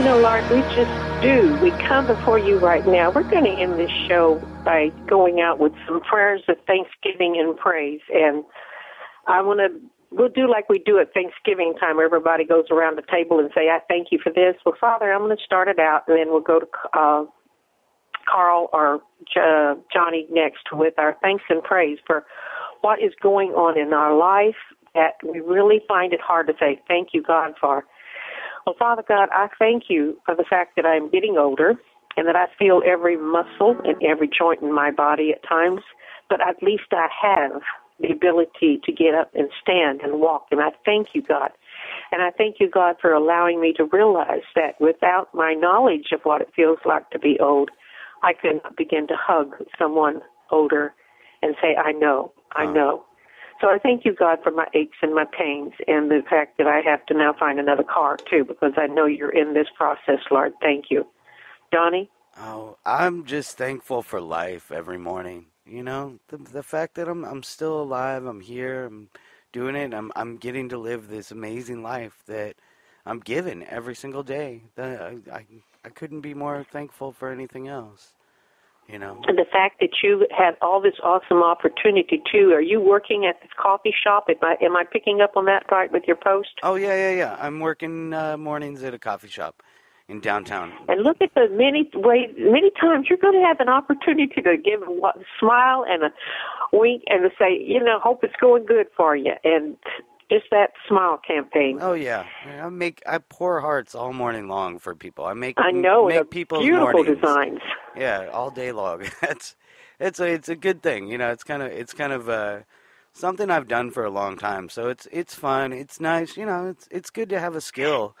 You know, Lord, we just do. We come before you right now. We're going to end this show by going out with some prayers of thanksgiving and praise. And I want to, we'll do like we do at Thanksgiving time, where everybody goes around the table and say, I thank you for this. Well, Father, I'm going to start it out, and then we'll go to uh, Carl or uh, Johnny next with our thanks and praise for what is going on in our life that we really find it hard to say thank you, God, for. Well, Father God, I thank you for the fact that I'm getting older and that I feel every muscle and every joint in my body at times, but at least I have the ability to get up and stand and walk. And I thank you, God. And I thank you, God, for allowing me to realize that without my knowledge of what it feels like to be old, I could not begin to hug someone older and say, I know, I ah. know. So I thank you, God, for my aches and my pains and the fact that I have to now find another car, too, because I know you're in this process, Lord. Thank you. Donnie? Oh, I'm just thankful for life every morning. You know, the the fact that I'm I'm still alive, I'm here, I'm doing it, I'm I'm getting to live this amazing life that I'm given every single day. I I, I couldn't be more thankful for anything else. You know. And the fact that you had all this awesome opportunity too. Are you working at this coffee shop? Am I am I picking up on that right with your post? Oh yeah, yeah, yeah. I'm working uh, mornings at a coffee shop in downtown. And look at the many ways, many times you're going to have an opportunity to give a smile and a wink and to say, you know, hope it's going good for you. And just that smile campaign. Oh yeah, I make I pour hearts all morning long for people. I make I know make people's beautiful mornings. designs. Yeah, all day long. That's it's a it's a good thing. You know, it's kind of it's kind of uh, something I've done for a long time. So it's it's fun. It's nice. You know, it's it's good to have a skill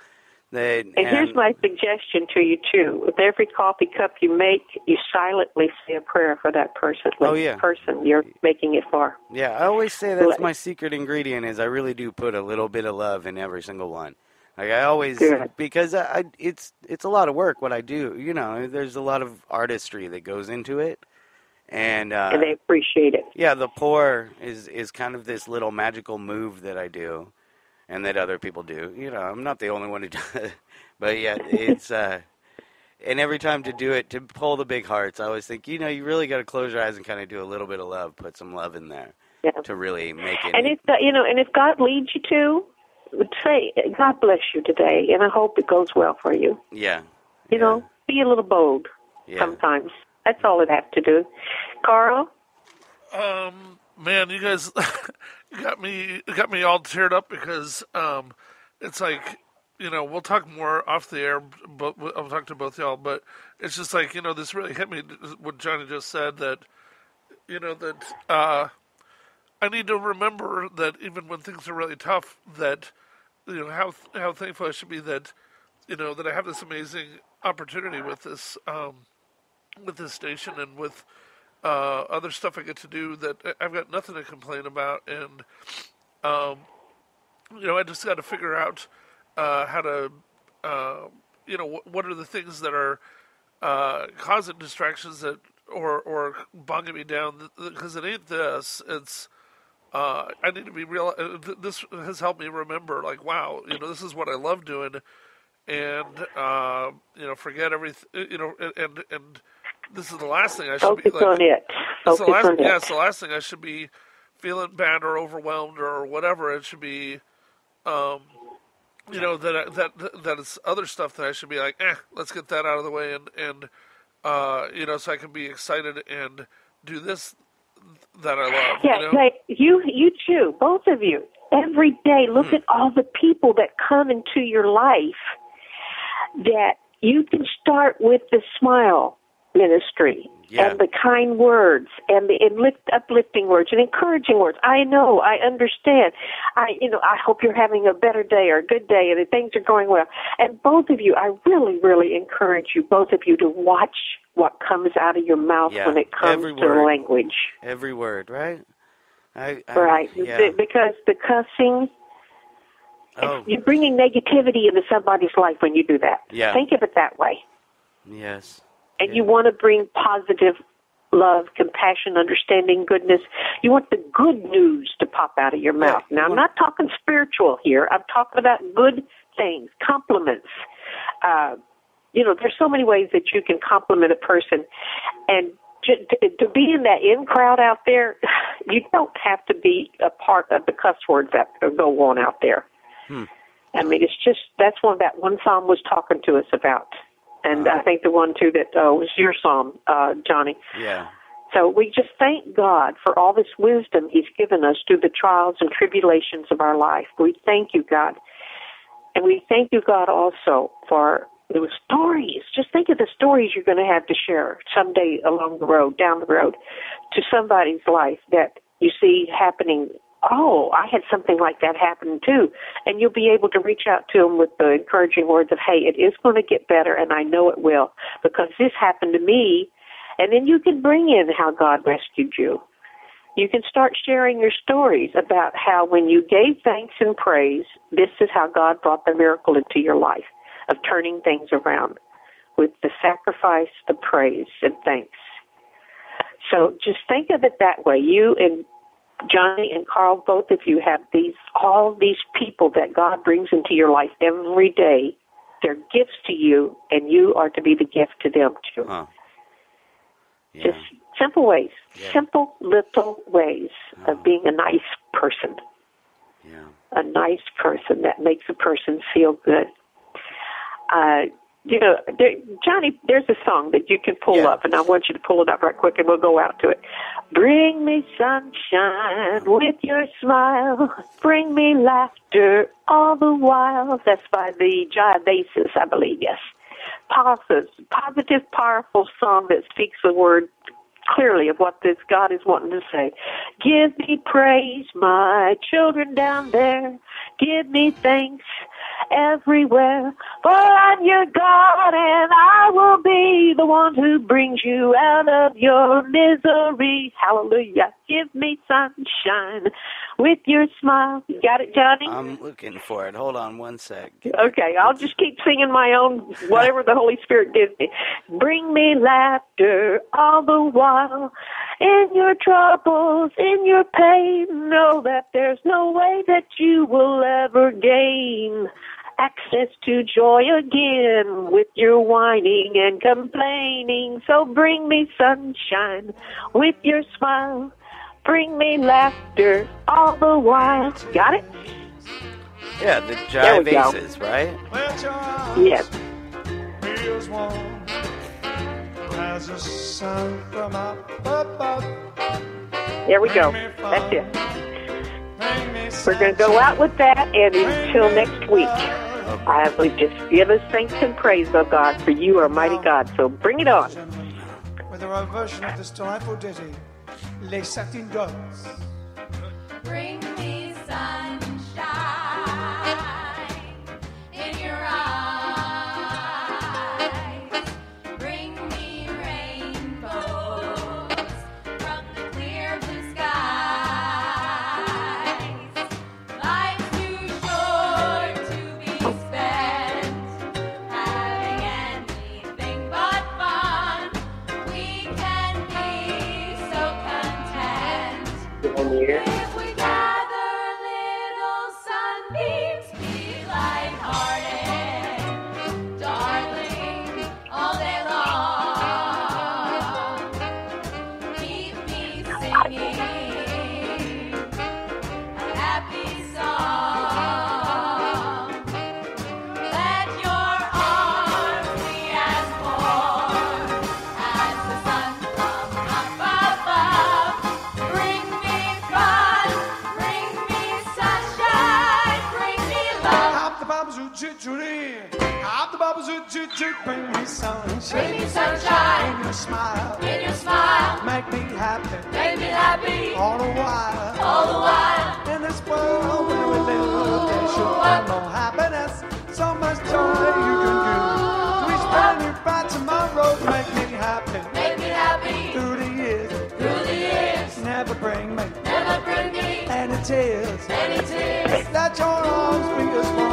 that. And here's my suggestion to you too: with every coffee cup you make, you silently say a prayer for that person. Oh, yeah. person you're making it for. Yeah, I always say that's my secret ingredient is I really do put a little bit of love in every single one. Like I always Good. because I, I it's it's a lot of work what I do. You know, there's a lot of artistry that goes into it. And uh and they appreciate it. yeah, the pour is is kind of this little magical move that I do and that other people do. You know, I'm not the only one who does it. But yeah, it's uh and every time to do it, to pull the big hearts, I always think, you know, you really got to close your eyes and kind of do a little bit of love, put some love in there Yeah. to really make it. And if uh, you know, and if God leads you to, say, God bless you today, and I hope it goes well for you. yeah, You know, be a little bold yeah. sometimes. That's all it has to do. Carl, Um, man, you guys got me got me all teared up because um, it's like you know we'll talk more off the air, but I'll talk to both y'all. But it's just like you know this really hit me what Johnny just said that you know that uh, I need to remember that even when things are really tough, that you know how how thankful I should be that you know that I have this amazing opportunity with this um, with this station and with uh, other stuff I get to do that I've got nothing to complain about, and um, you know I just got to figure out uh, how to uh, you know what, what are the things that are uh, causing distractions that or or bogging me down because it ain't this it's uh, I need to be real. Uh, this has helped me remember, like, wow, you know, this is what I love doing, and you know, forget everything, you know, and, and this is the last thing I should focus be like. on it. Focus last, on yeah, it. it's the last thing I should be feeling bad or overwhelmed or whatever. It should be, um, you know, that that that it's other stuff that I should be like, eh, let's get that out of the way and and uh, you know, so I can be excited and do this that I love. Yeah, you know? like you, you too, both of you. Every day, look Hmm. at all the people that come into your life. That you can start with the smile ministry Yeah. and the kind words and the enlift, uplifting words and encouraging words. I know, I understand. I, you know, I hope you're having a better day or a good day and that things are going well. And both of you, I really, really encourage you, both of you, to watch what comes out of your mouth Yeah, when it comes to language. Every word, right? I, I Right. Yeah. Because the cussing, Oh, you're bringing negativity into somebody's life when you do that. Yeah. Think of it that way. yes. And you want to bring positive love, compassion, understanding, goodness. You want the good news to pop out of your mouth. Now, I'm not talking spiritual here. I'm talking about good things, compliments, uh, you know, there's so many ways that you can compliment a person, and to, to, be in that in crowd out there, you don't have to be a part of the cuss words that go on out there. Hmm. I mean, it's just that's one that one psalm was talking to us about, and I think the one too that uh, was your psalm, uh, Johnny. Yeah. So we just thank God for all this wisdom He's given us through the trials and tribulations of our life. We thank you, God. And we thank you, God, also for the stories. Just think of the stories you're going to have to share someday along the road, down the road, to somebody's life that you see happening. Oh, I had something like that happen too. And you'll be able to reach out to them with the encouraging words of, hey, it is going to get better and I know it will because this happened to me and then you can bring in how God rescued you. You can start sharing your stories about how when you gave thanks and praise, this is how God brought the miracle into your life of turning things around with the sacrifice, the praise, and thanks. So just think of it that way. You and Johnny and Carl, both of you have these, all these people that God brings into your life every day. They're gifts to you, and you are to be the gift to them too. Huh. Yeah. Just simple ways, Yeah. simple little ways Oh. of being a nice person, yeah. a nice person that makes a person feel good. Uh, you know, there, Johnny, there's a song that you can pull Yeah. up, and I want you to pull it up right quick, and we'll go out to it. Bring me sunshine with your smile. Bring me laughter all the while. That's by the Basis, I believe. Yes, positive, positive, powerful song that speaks the word clearly of what this God is wanting to say. Give me praise, my children down there. Give me thanks everywhere. For I'm your God and I will be the one who brings you out of your misery. Hallelujah. Give me sunshine with your smile. You got it, Johnny? I'm looking for it. Hold on one sec. Okay, I'll just keep singing my own, whatever the Holy Spirit gives me. Bring me laughter all the while. In your troubles, in your pain, know that there's no way that you will ever gain access to joy again with your whining and complaining. So bring me sunshine with your smile. Bring me laughter all the while. Got it? Yeah, the There jive we aces, right? Let Yes. feels warm as the sun from up above. There we go. That's it. We're going to go out with that, and until next week, I would just give us thanks and praise, oh God, for you are mighty God. So bring it on. with a version of this delightful ditty, Les Satin Dogs. Bring me the bubbles, oot, toot, toot, the bubbles, toot, toot. Bring me sunshine. Bring me sunshine. Bring your smile. In your smile, Make me happy. make me happy All the while. all the while. In this world where we live, there should be no happiness. So much joy you can give. We spend you by tomorrow. Make me happy. Make me happy Through the years, through the years. never bring me Never bring me any tears. any tears. Let your arms be as warm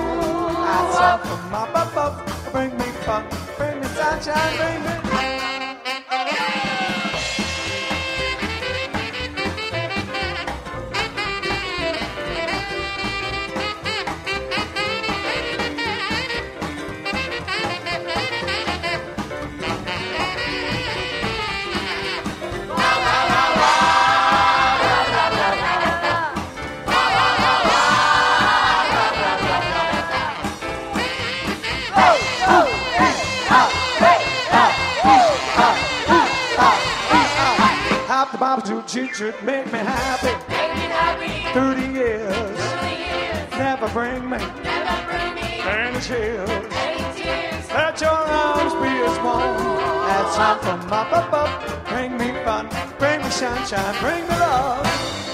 Bring me fun, bring me me. substitute teacher make me happy Make me happy. through the years. Through the years. Never bring me Never bring me any chills. any tears. Let your arms be as warm as sun from up above. Bring me fun, bring me sunshine, bring me love.